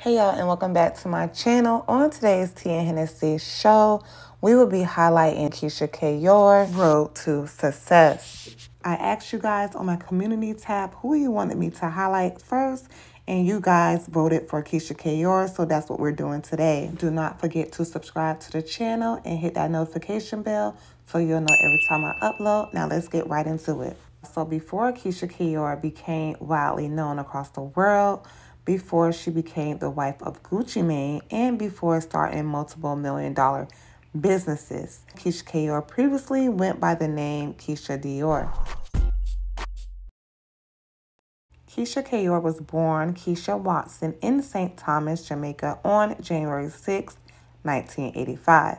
Hey y'all and welcome back to my channel. On today's Tea and Hennessy show, we will be highlighting Keyshia Ka'oir Road to Success. I asked you guys on my community tab who you wanted me to highlight first and you guys voted for Keyshia Ka'oir, so that's what we're doing today. Do not forget to subscribe to the channel and hit that notification bell so you'll know every time I upload. Now let's get right into it. So before Keyshia Ka'oir became widely known across the world, before she became the wife of Gucci Mane and before starting multiple million dollar businesses. Keyshia Ka'oir previously went by the name Keyshia Dior. Keyshia Ka'oir was born Keisha Watson in St. Thomas, Jamaica on January 6, 1985.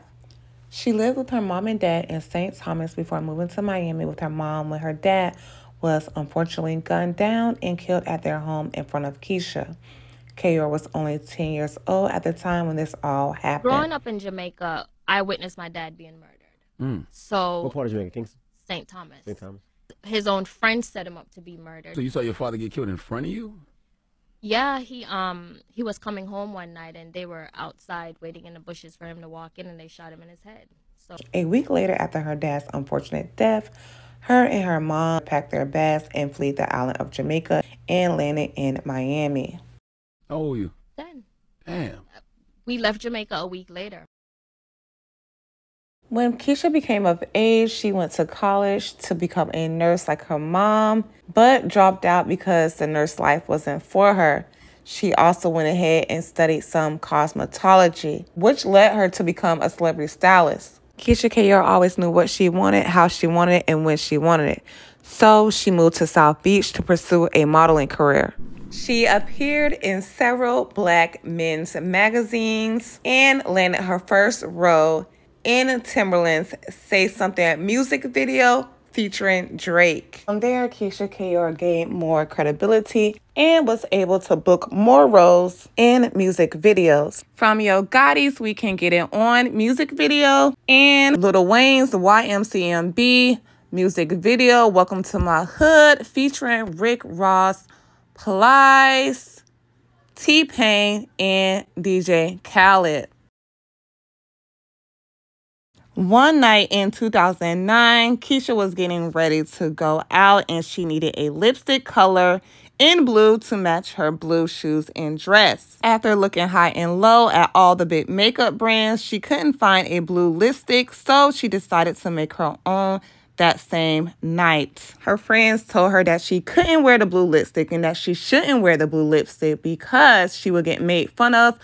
She lived with her mom and dad in St. Thomas before moving to Miami with her mom when her dad was unfortunately gunned down and killed at their home in front of Keyshia. Ka'oir was only 10 years old at the time when this all happened. Growing up in Jamaica, I witnessed my dad being murdered. Mm. So, What part of Jamaica? Kingston? St. Thomas. St. Thomas? His own friend set him up to be murdered. So you saw your father get killed in front of you? Yeah, he um he was coming home one night and they were outside waiting in the bushes for him to walk in and they shot him in his head. So A week later, after her dad's unfortunate death, her and her mom packed their bags and fled the island of Jamaica and landed in Miami. How old you? then Damn. we left Jamaica a week later. When Keyshia became of age, she went to college to become a nurse like her mom, but dropped out because the nurse life wasn't for her. She also went ahead and studied some cosmetology, which led her to become a celebrity stylist. Keyshia Ka'oir always knew what she wanted, how she wanted it, and when she wanted it. So she moved to South Beach to pursue a modeling career. She appeared in several black men's magazines and landed her first role in Timbaland's Say Something music video featuring Drake. Um, From there, Keyshia Ka'oir gained more credibility and was able to book more roles in music videos. From Yo Gotti's We Can Get It On music video and Lil Wayne's YMCMB music video, Welcome to My Hood, featuring Rick Ross, Plies, T-Pain, and DJ Khaled. One night in 2009, Keyshia was getting ready to go out and she needed a lipstick color in blue to match her blue shoes and dress. After looking high and low at all the big makeup brands, she couldn't find a blue lipstick, so she decided to make her own that same night. Her friends told her that she couldn't wear the blue lipstick and that she shouldn't wear the blue lipstick because she would get made fun of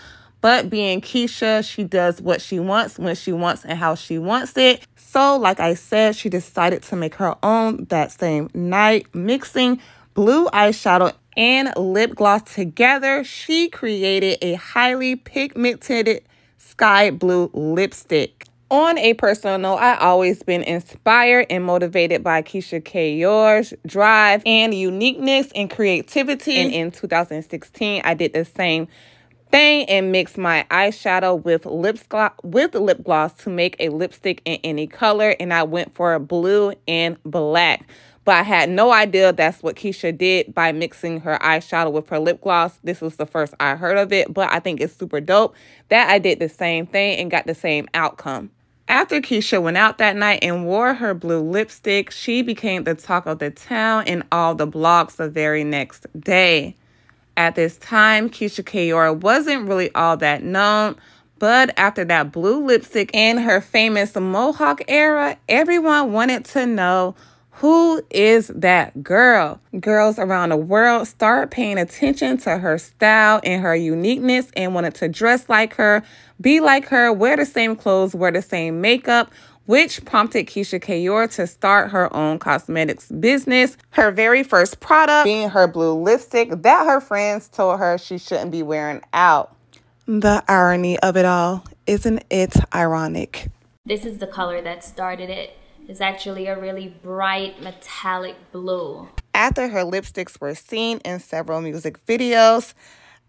but being Keyshia, she does what she wants, when she wants, and how she wants it. So, like I said, she decided to make her own that same night, mixing blue eyeshadow and lip gloss together. She created a highly pigmented sky blue lipstick. On a personal note, I always been inspired and motivated by Keyshia Ka'oir's drive and uniqueness and creativity. And in 2016, I did the same thing and mix my eyeshadow with lip gloss with lip gloss to make a lipstick in any color and I went for a blue and black. But I had no idea that's what Keyshia did by mixing her eyeshadow with her lip gloss. This was the first I heard of it, but I think it's super dope that I did the same thing and got the same outcome. After Keyshia went out that night and wore her blue lipstick, she became the talk of the town in all the blogs the very next day. At this time, Keyshia Ka'oir wasn't really all that known, but after that blue lipstick and her famous Mohawk era, everyone wanted to know who is that girl? Girls around the world started paying attention to her style and her uniqueness and wanted to dress like her, be like her, wear the same clothes, wear the same makeup, which prompted Keyshia Ka'oir to start her own cosmetics business. Her very first product being her blue lipstick that her friends told her she shouldn't be wearing out. The irony of it all, isn't it ironic? This is the color that started it. It's actually a really bright metallic blue. After her lipsticks were seen in several music videos,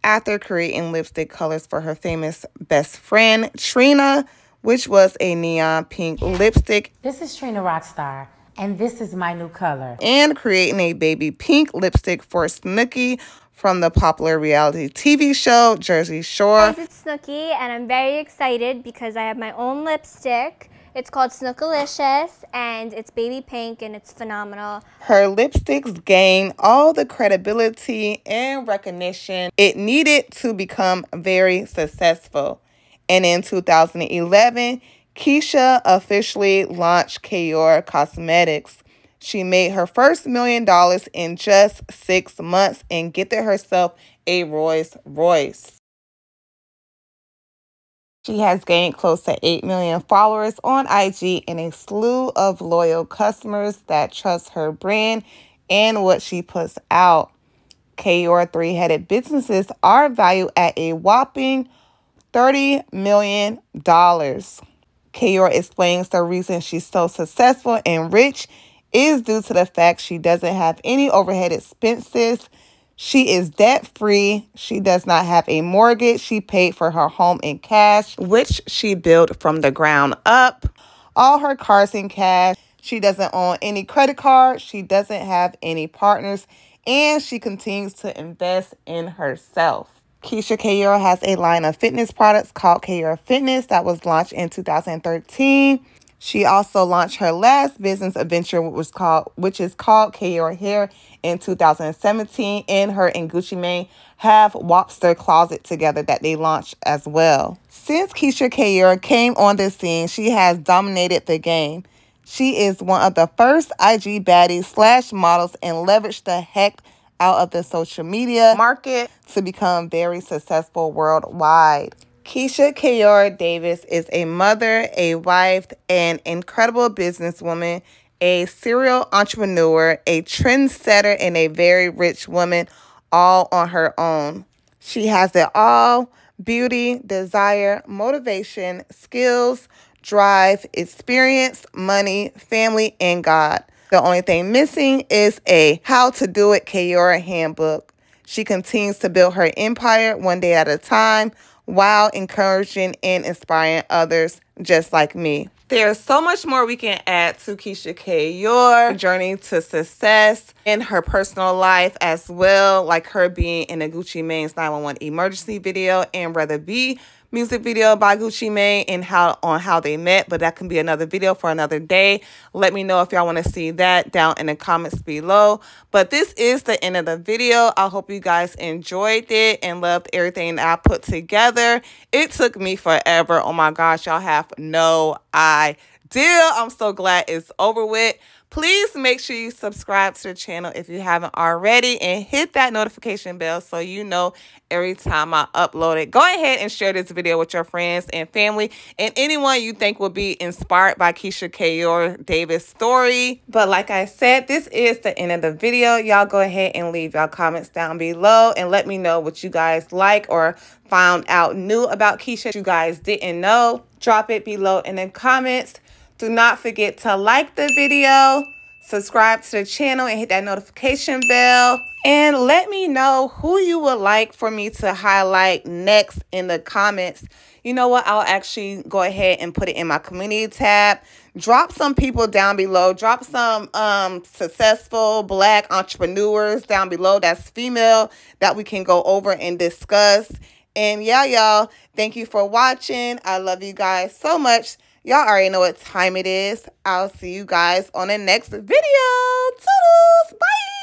after creating lipstick colors for her famous best friend, Trina, which was a neon pink lipstick. This is Trina Rockstar, and this is my new color. And creating a baby pink lipstick for Snooki from the popular reality TV show Jersey Shore. Guys, it's Snooki, and I'm very excited because I have my own lipstick. It's called Snookalicious, and it's baby pink, and it's phenomenal. Her lipsticks gain all the credibility and recognition it needed to become very successful. And in 2011, Keyshia officially launched Ka'oir Cosmetics. She made her first million dollars in just six months and gifted herself a Rolls Royce. She has gained close to 8 million followers on IG and a slew of loyal customers that trust her brand and what she puts out. Ka'oir three headed businesses are valued at a whopping $30 million. Ka'oir explains the reason she's so successful and rich is due to the fact she doesn't have any overhead expenses. She is debt free. She does not have a mortgage. She paid for her home in cash, which she built from the ground up. All her cars in cash. She doesn't own any credit cards. She doesn't have any partners. And she continues to invest in herself. Keyshia Ka'oir has a line of fitness products called Ka'oir Fitness that was launched in 2013. She also launched her last business adventure, which was called, which is called Ka'oir Hair, in 2017. And her and Gucci Mane have Wobster Closet together that they launched as well. Since Keyshia Ka'oir came on the scene, she has dominated the game. She is one of the first IG baddies slash models and leveraged the heck out of the social media market to become very successful worldwide. Keyshia Ka'oir Davis is a mother, a wife, an incredible businesswoman, a serial entrepreneur, a trendsetter, and a very rich woman, all on her own. She has it all beauty, desire, motivation, skills, drive, experience, money, family, and God. The only thing missing is a How to Do It Ka'oir handbook. She continues to build her empire one day at a time while encouraging and inspiring others just like me. There's so much more we can add to Keyshia Ka'oir journey to success in her personal life as well, like her being in a Gucci Mane's 911 emergency video and Rather Be music video by Gucci Mane and how on how they met, but that can be another video for another day. Let me know if y'all want to see that down in the comments below. But this is the end of the video. I hope you guys enjoyed it and loved everything I put together. It took me forever. Oh my gosh, y'all have no idea. I'm so glad it's over with. Please make sure you subscribe to the channel if you haven't already and hit that notification bell so you know every time I upload it. Go ahead and share this video with your friends and family and anyone you think will be inspired by Keyshia Ka'oir Davis' story. But like I said, this is the end of the video. Y'all go ahead and leave y'all comments down below and let me know what you guys like or found out new about Keyshia you guys didn't know. Drop it below in the comments. Do not forget to like the video, subscribe to the channel, and hit that notification bell. And let me know who you would like for me to highlight next in the comments. You know what? I'll actually go ahead and put it in my community tab. Drop some people down below. Drop some um, successful black entrepreneurs down below that's female that we can go over and discuss. And yeah, y'all, thank you for watching. I love you guys so much. Y'all already know what time it is. I'll see you guys on the next video. Toodles. Bye.